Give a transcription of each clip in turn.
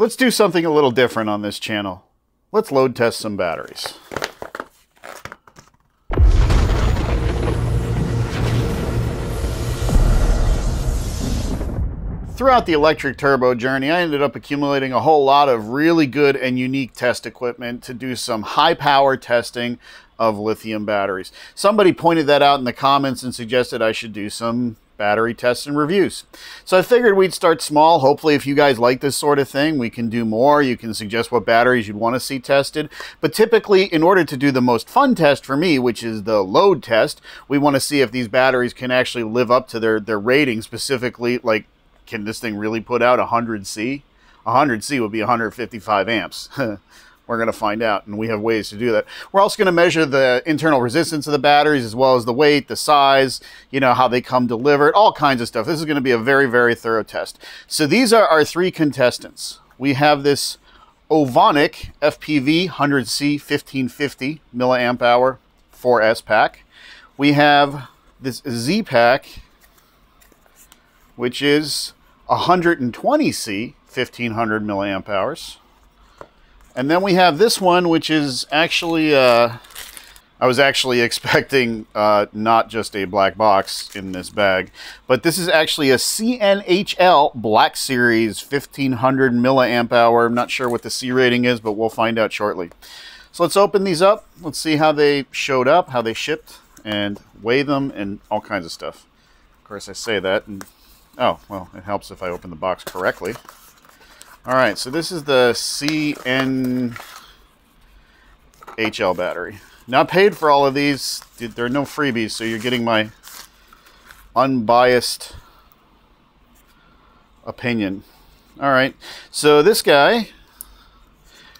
Let's do something a little different on this channel. Let's load test some batteries. Throughout the electric turbo journey, I ended up accumulating a whole lot of really good and unique test equipment to do some high power testing of lithium batteries. Somebody pointed that out in the comments and suggested I should do some battery tests and reviews. So I figured we'd start small. Hopefully, if you guys like this sort of thing, we can do more. You can suggest what batteries you'd want to see tested. But typically, in order to do the most fun test for me, which is the load test, we want to see if these batteries can actually live up to their, their rating, specifically like can this thing really put out 100C? 100C would be 155 amps. We're going to find out, and we have ways to do that. We're also going to measure the internal resistance of the batteries, as well as the weight, the size, you know, how they come delivered, all kinds of stuff. This is going to be a very, very thorough test. So these are our three contestants. We have this Ovonic FPV 100C 1550 milliamp hour 4S pack. We have this Zeee pack, which is 120C, 1500 milliamp hours. And then we have this one, which is actually, uh, I was actually expecting uh, not just a black box in this bag, but this is actually a CNHL Black Series 1500 milliamp hour. I'm not sure what the C rating is, but we'll find out shortly. So let's open these up. Let's see how they showed up, how they shipped, and weigh them, and all kinds of stuff. Of course, I say that, and Oh, well, it helps if I open the box correctly. All right, so this is the CNHL battery. Now, paid for all of these. There are no freebies, so you're getting my unbiased opinion. All right, so this guy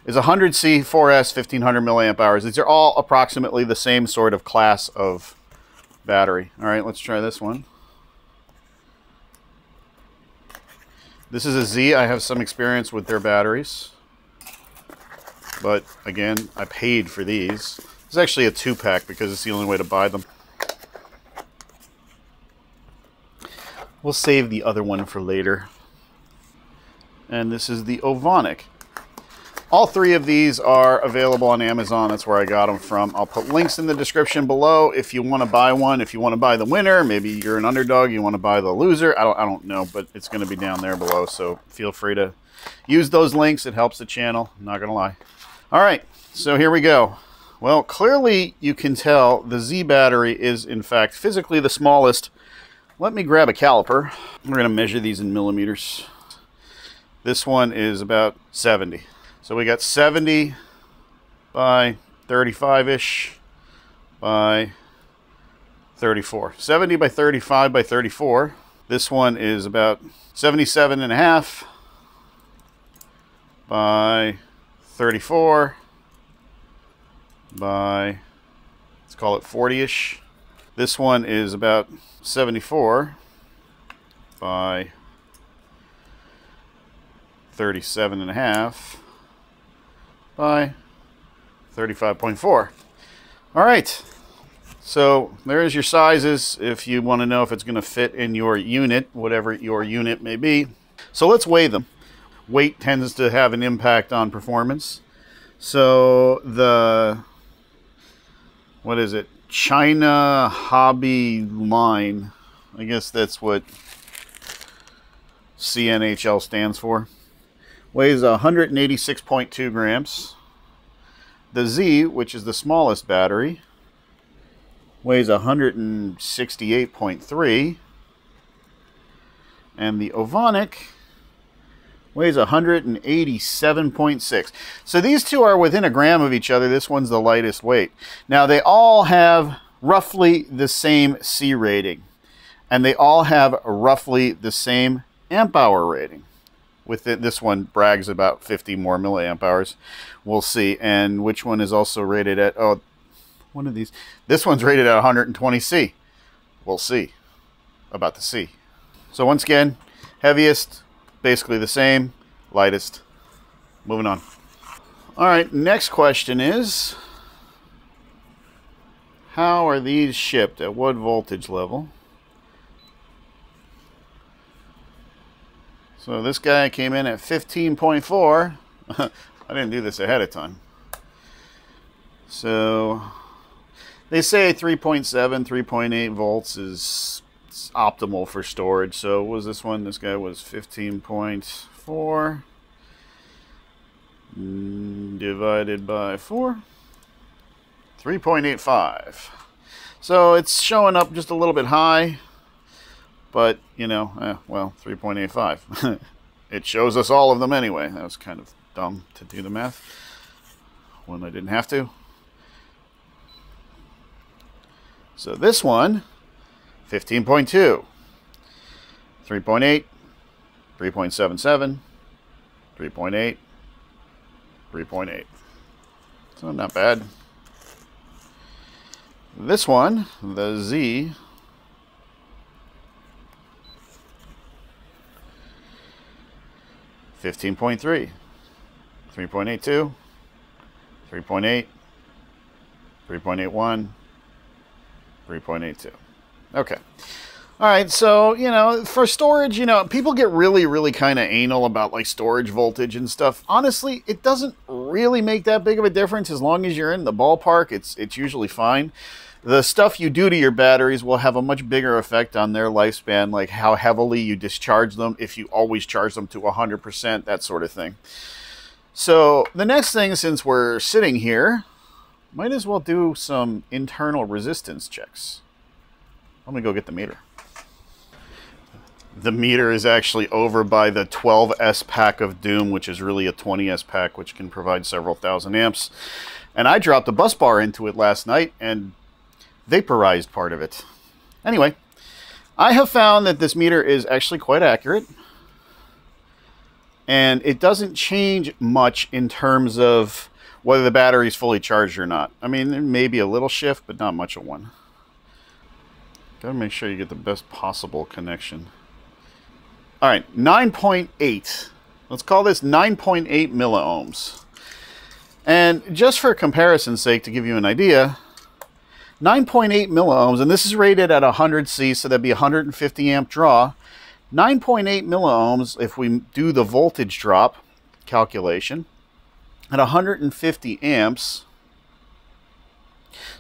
is 100C 4S 1500 milliamp hours. These are all approximately the same sort of class of battery. All right, let's try this one. This is a Zeee. I have some experience with their batteries. But again, I paid for these. It's actually a two pack because it's the only way to buy them. We'll save the other one for later. And this is the Ovonic. All three of these are available on Amazon. That's where I got them from. I'll put links in the description below if you want to buy one. If you want to buy the winner, maybe you're an underdog, you want to buy the loser. I don't, I don't know, but it's going to be down there below. So feel free to use those links. It helps the channel. I'm not going to lie. All right, so here we go. Well, clearly you can tell the Zeee battery is, in fact, physically the smallest. Let me grab a caliper. We're going to measure these in millimeters. This one is about 70. So we got 70 by 35-ish by 34. 70 by 35 by 34. This one is about 77 and a half by 34 by, let's call it 40-ish. This one is about 74 by 37 and a half by 35.4. All right, so there's your sizes if you want to know if it's going to fit in your unit, whatever your unit may be. So let's weigh them. Weight tends to have an impact on performance. So the, what is it? China Hobby Line. I guess that's what CNHL stands for weighs 186.2 grams. The Zeee, which is the smallest battery, weighs 168.3. And the Ovonic weighs 187.6. So these two are within a gram of each other. This one's the lightest weight. Now they all have roughly the same C rating. And they all have roughly the same amp hour rating with it. This one brags about 50 more milliamp hours. We'll see. And which one is also rated at, oh, one of these. This one's rated at 120C. We'll see about the C. So once again, heaviest, basically the same, lightest. Moving on. All right, next question is, how are these shipped? At what voltage level? So this guy came in at 15.4. I didn't do this ahead of time. So they say 3.7, 3.8 volts is optimal for storage. So was this one? This guy was 15.4 mm, divided by 4. 3.85. So it's showing up just a little bit high, but, you know, eh, well, 3.85. it shows us all of them anyway. That was kind of dumb to do the math when I didn't have to. So this one, 15.2, 3.8, 3.77, 3.8, 3.8. So not bad. This one, the Zeee, 15.3, 3.82, 3.8, 3.81, 3.82. Okay. All right, so, you know, for storage, you know, people get really, really kind of anal about like storage voltage and stuff. Honestly, it doesn't really make that big of a difference as long as you're in the ballpark. It's, it's usually fine. The stuff you do to your batteries will have a much bigger effect on their lifespan, like how heavily you discharge them, if you always charge them to 100%, that sort of thing. So the next thing, since we're sitting here, might as well do some internal resistance checks. Let me go get the meter the meter is actually over by the 12S pack of Doom, which is really a 20S pack, which can provide several thousand amps. And I dropped a bus bar into it last night and vaporized part of it. Anyway, I have found that this meter is actually quite accurate. And it doesn't change much in terms of whether the battery is fully charged or not. I mean, there may be a little shift, but not much of one. Gotta make sure you get the best possible connection. All right, 9.8. Let's call this 9.8 milliohms. And just for comparison's sake, to give you an idea, 9.8 milliohms, and this is rated at 100C, so that'd be 150 amp draw. 9.8 milliohms, if we do the voltage drop calculation, at 150 amps,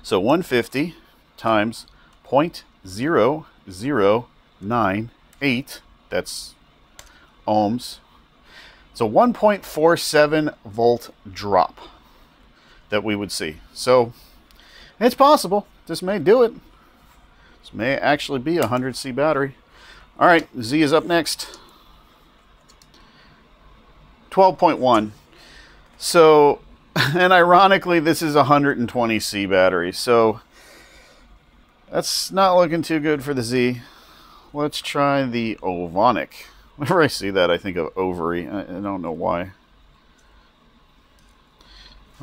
so 150 times 0.0098 that's ohms. A 1.47 volt drop that we would see. So it's possible. This may do it. This may actually be a 100C battery. All right, Zeee is up next. 12.1. So, and ironically, this is a 120C battery. So that's not looking too good for the Zeee. Let's try the Ovonic. Whenever I see that, I think of ovary. I, I don't know why.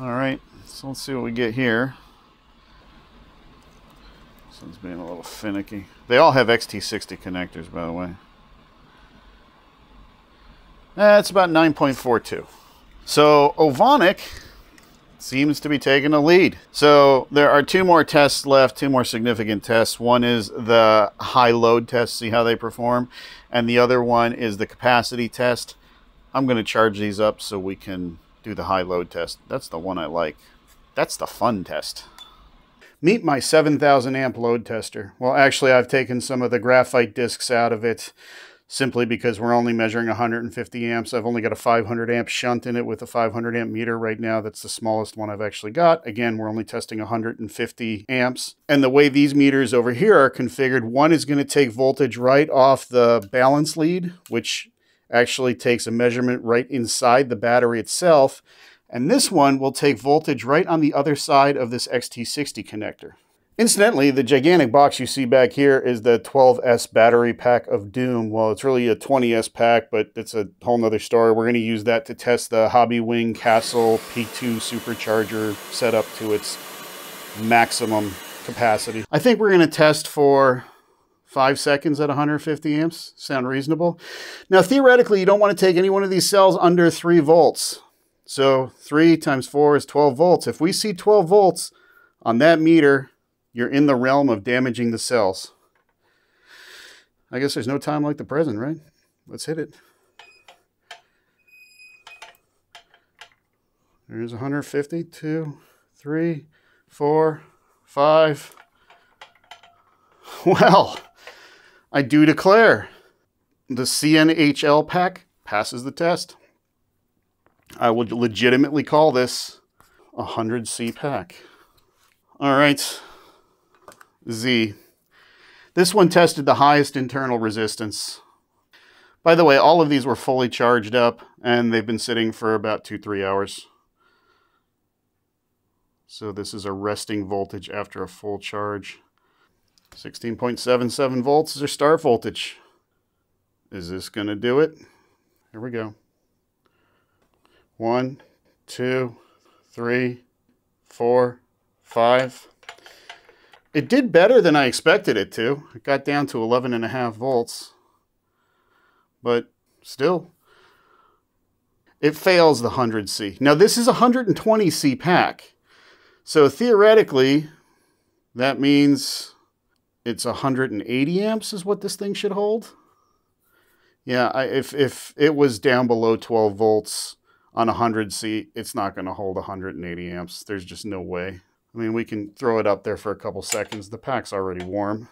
Alright, so let's see what we get here. This one's being a little finicky. They all have XT60 connectors, by the way. That's about 9.42. So, Ovonic seems to be taking a lead. So there are two more tests left, two more significant tests. One is the high load test, see how they perform, and the other one is the capacity test. I'm going to charge these up so we can do the high load test. That's the one I like. That's the fun test. Meet my 7000 amp load tester. Well, actually, I've taken some of the graphite discs out of it simply because we're only measuring 150 amps. I've only got a 500 amp shunt in it with a 500 amp meter right now. That's the smallest one I've actually got. Again, we're only testing 150 amps. And the way these meters over here are configured, one is going to take voltage right off the balance lead, which actually takes a measurement right inside the battery itself. And this one will take voltage right on the other side of this XT60 connector. Incidentally, the gigantic box you see back here is the 12S battery pack of Doom. Well, it's really a 20S pack, but it's a whole nother story. We're going to use that to test the Hobbywing Castle P2 supercharger set up to its maximum capacity. I think we're going to test for five seconds at 150 amps. Sound reasonable? Now, theoretically, you don't want to take any one of these cells under 3 volts. So 3 times 4 is 12 volts. If we see 12 volts on that meter, you're in the realm of damaging the cells. I guess there's no time like the present, right? Let's hit it. There's 150, 2, 3, 4, 5. Well, I do declare the CNHL pack passes the test. I would legitimately call this a 100C pack. All right, Zeee. This one tested the highest internal resistance. By the way, all of these were fully charged up and they've been sitting for about two, three hours. So this is a resting voltage after a full charge. 16.77 volts is our start voltage. Is this to do it? Here we go. One, two, three, four, five. It did better than I expected it to. It got down to 11 and a half volts. But still, it fails the 100C. Now this is a 120C pack. So theoretically, that means it's 180 amps is what this thing should hold. Yeah, I, if, if it was down below 12 volts on a 100 seat, it's not going to hold 180 amps. There's just no way. I mean, we can throw it up there for a couple seconds. The pack's already warm.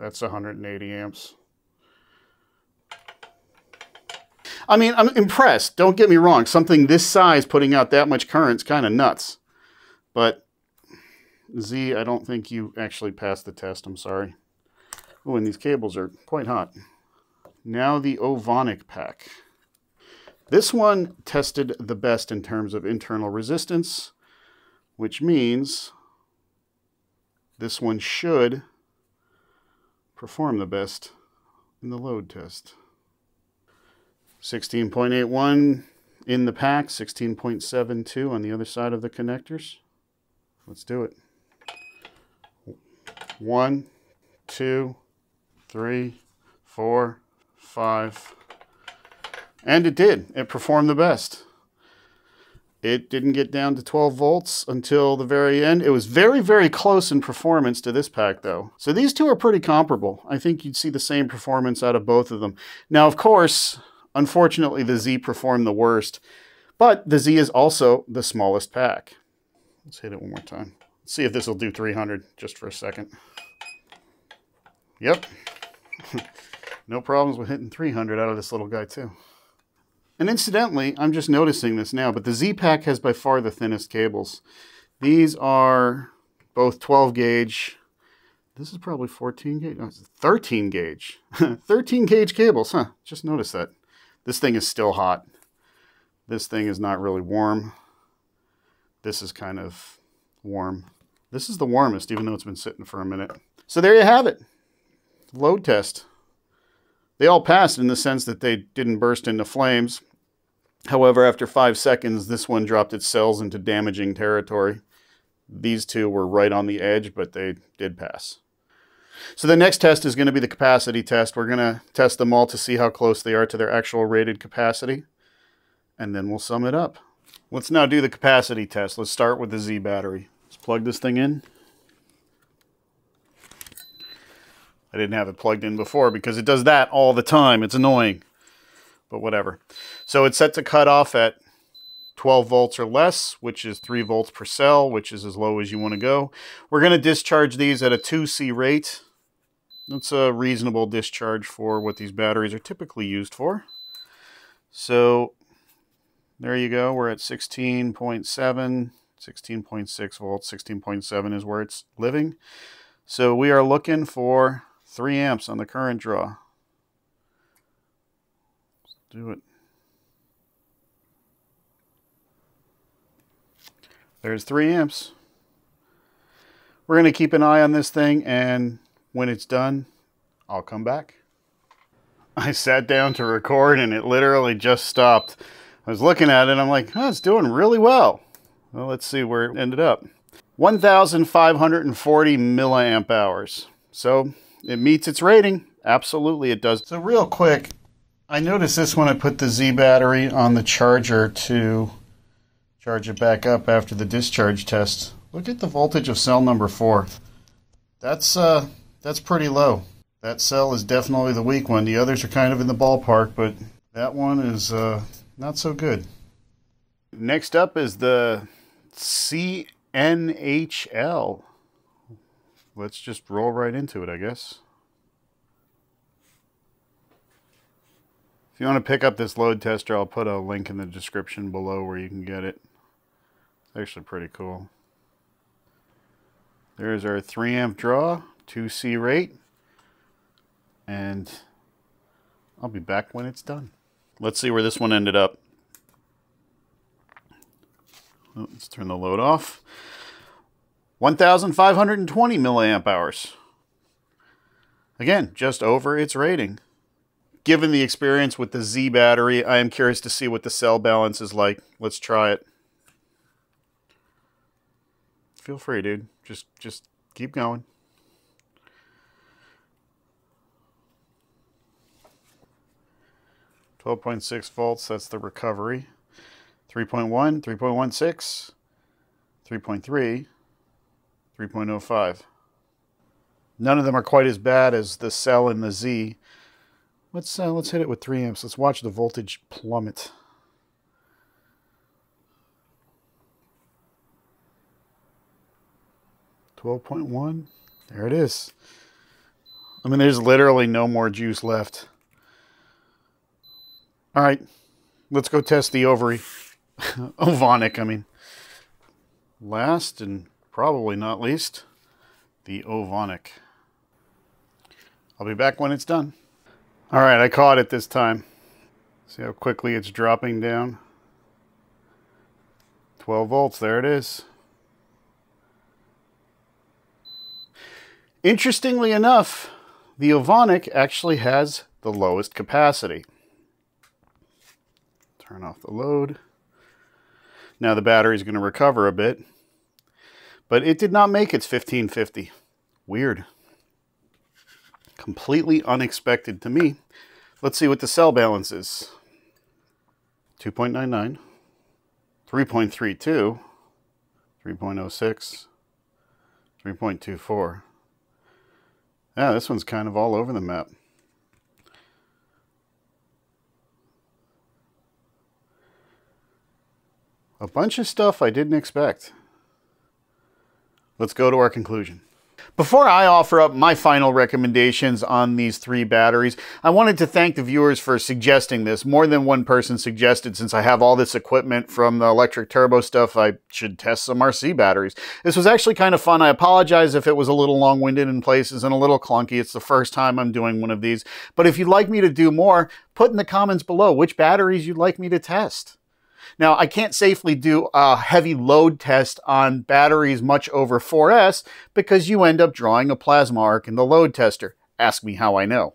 That's 180 amps. I mean, I'm impressed. Don't get me wrong. Something this size putting out that much current is kind of nuts. But Zeee, I don't think you actually passed the test. I'm sorry. Oh, and these cables are quite hot. Now the Ovonic pack. This one tested the best in terms of internal resistance, which means this one should perform the best in the load test. 16.81 in the pack, 16.72 on the other side of the connectors. Let's do it. One, two, three, four, five. And it did. It performed the best. It didn't get down to 12 volts until the very end. It was very, very close in performance to this pack, though. So these two are pretty comparable. I think you'd see the same performance out of both of them. Now, of course, Unfortunately, the Zeee performed the worst, but the Zeee is also the smallest pack. Let's hit it one more time. Let's see if this will do 300 just for a second. Yep. no problems with hitting 300 out of this little guy too. And incidentally, I'm just noticing this now, but the Zeee-Pack has by far the thinnest cables. These are both 12 gauge. This is probably 14 gauge. no, 13 gauge. 13 gauge cables, huh? Just noticed that. This thing is still hot. This thing is not really warm. This is kind of warm. This is the warmest, even though it's been sitting for a minute. So there you have it. Load test. They all passed in the sense that they didn't burst into flames. However, after five seconds, this one dropped its cells into damaging territory. These two were right on the edge, but they did pass. So the next test is going to be the capacity test. We're going to test them all to see how close they are to their actual rated capacity. And then we'll sum it up. Let's now do the capacity test. Let's start with the Zeee battery. Let's plug this thing in. I didn't have it plugged in before because it does that all the time. It's annoying, but whatever. So it's set to cut off at 12 volts or less, which is 3 volts per cell, which is as low as you want to go. We're going to discharge these at a 2C rate. That's a reasonable discharge for what these batteries are typically used for. So there you go. We're at 16.7, 16.6 volts, 16.7 is where it's living. So we are looking for 3 amps on the current draw. Let's do it. There's 3 amps. We're going to keep an eye on this thing and when it's done, I'll come back. I sat down to record and it literally just stopped. I was looking at it I'm like, oh, it's doing really well. Well, let's see where it ended up. 1,540 milliamp hours. So it meets its rating. Absolutely it does. So real quick, I noticed this when I put the Zeee battery on the charger to charge it back up after the discharge test. Look at the voltage of cell number four. That's uh, that's pretty low. That cell is definitely the weak one. The others are kind of in the ballpark, but that one is uh, not so good. next up is the CNHL. Let's just roll right into it, I guess. If you want to pick up this load tester, I'll put a link in the description below where you can get it. Actually pretty cool. There's our 3 amp draw, 2C rate, and I'll be back when it's done. Let's see where this one ended up. Oh, let's turn the load off. 1,520 milliamp hours. Again, just over its rating. Given the experience with the Zeee battery, I am curious to see what the cell balance is like. Let's try it. Feel free, dude. Just just keep going. Twelve point six volts, that's the recovery. 3.1, 3.16, 3.3, 3.05. None of them are quite as bad as the cell and the Zeee. Let's uh, let's hit it with 3 amps. Let's watch the voltage plummet. Twelve point one. There it is. I mean, there's literally no more juice left. All right, let's go test the ovary. Ovonic, I mean. Last and probably not least, the Ovonic. I'll be back when it's done. All right, I caught it this time. See how quickly it's dropping down? 12 volts, there it is. Interestingly enough, the Ovonic actually has the lowest capacity. Turn off the load. Now the battery is going to recover a bit, but it did not make its 1550. Weird. Completely unexpected to me. Let's see what the cell balance is. 2.99, 3.32, 3.06, 3.24. Yeah, this one's kind of all over the map. A bunch of stuff I didn't expect. Let's go to our conclusion. Before I offer up my final recommendations on these three batteries, I wanted to thank the viewers for suggesting this. More than one person suggested since I have all this equipment from the electric turbo stuff, I should test some RC batteries. This was actually kind of fun. I apologize if it was a little long-winded in places and a little clunky. It's the first time I'm doing one of these. But if you'd like me to do more, put in the comments below which batteries you'd like me to test. Now, I can't safely do a heavy load test on batteries much over 4S because you end up drawing a plasma arc in the load tester. Ask me how I know.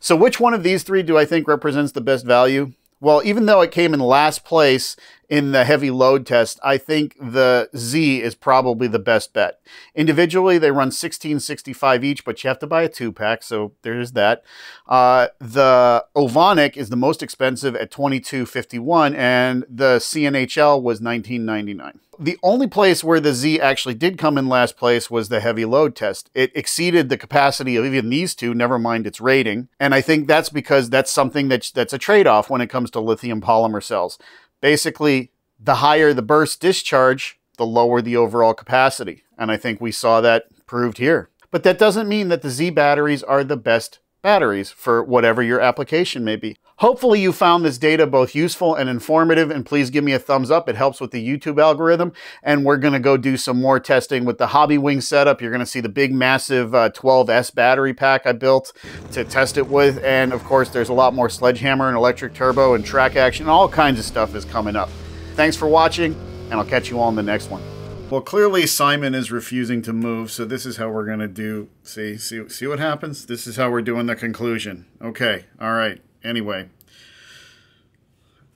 So which one of these three do I think represents the best value? Well, even though it came in last place in the heavy load test, I think the Zeee is probably the best bet. Individually, they run 1665 each, but you have to buy a two pack, so there's that. Uh, the Ovonic is the most expensive at 2251, and the CNHL was 1999. The only place where the Zeee actually did come in last place was the heavy load test. It exceeded the capacity of even these two, never mind its rating. And I think that's because that's something that's, that's a trade off when it comes to lithium polymer cells. Basically, the higher the burst discharge, the lower the overall capacity. And I think we saw that proved here. But that doesn't mean that the Zeee batteries are the best batteries for whatever your application may be. Hopefully you found this data both useful and informative and please give me a thumbs up. It helps with the YouTube algorithm and we're going to go do some more testing with the Hobbywing setup. You're going to see the big massive uh, 12S battery pack I built to test it with and of course there's a lot more sledgehammer and electric turbo and track action. All kinds of stuff is coming up. Thanks for watching and I'll catch you all in the next one. Well, clearly Simon is refusing to move, so this is how we're going to do, see, see, see what happens? This is how we're doing the conclusion. Okay, all right, anyway.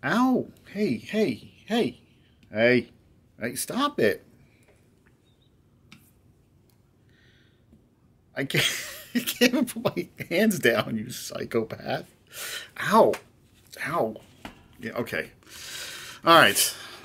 Ow, hey, hey, hey, hey, hey, stop it. I can't, I can't put my hands down, you psychopath. Ow, ow. Yeah, okay. All right.